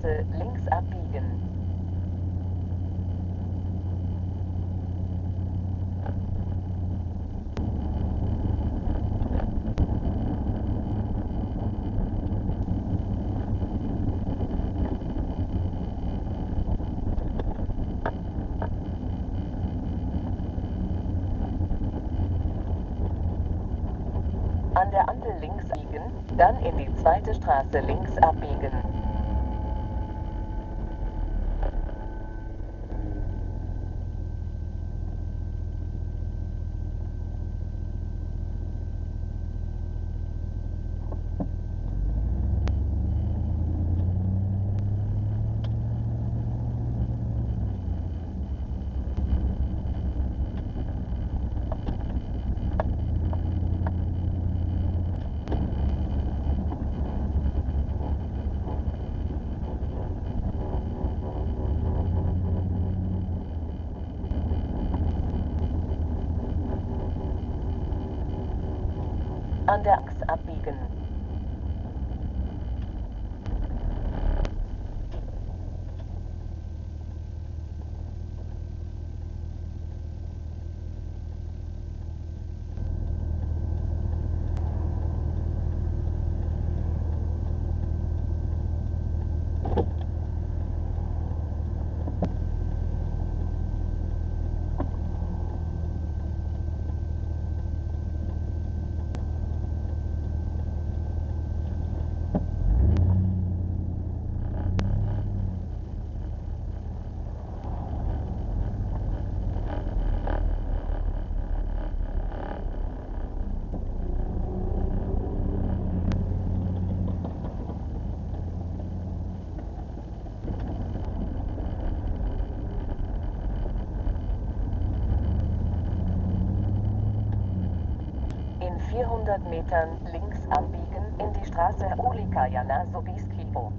Straße links abbiegen. An der Ampel links biegen, dann in die zweite Straße links abbiegen. Der Achse abbiegen. In 400 Metern links abbiegen in die Straße Ulika Jana Sobieskiego.